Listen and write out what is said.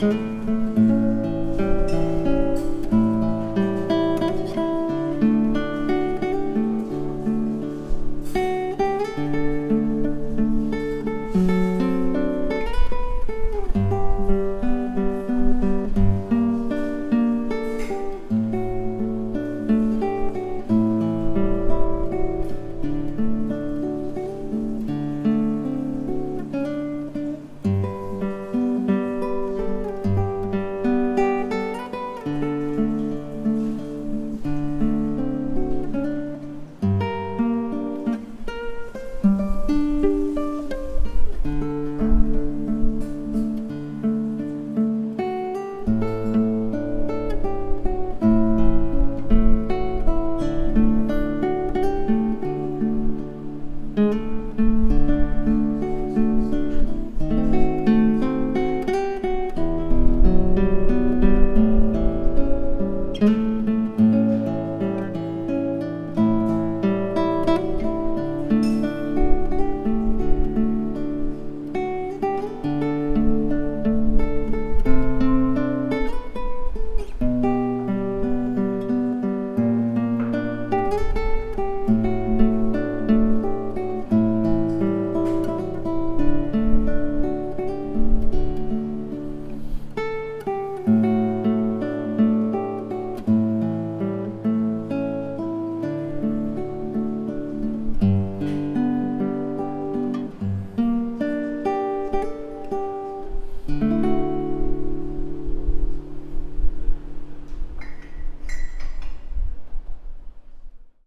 Música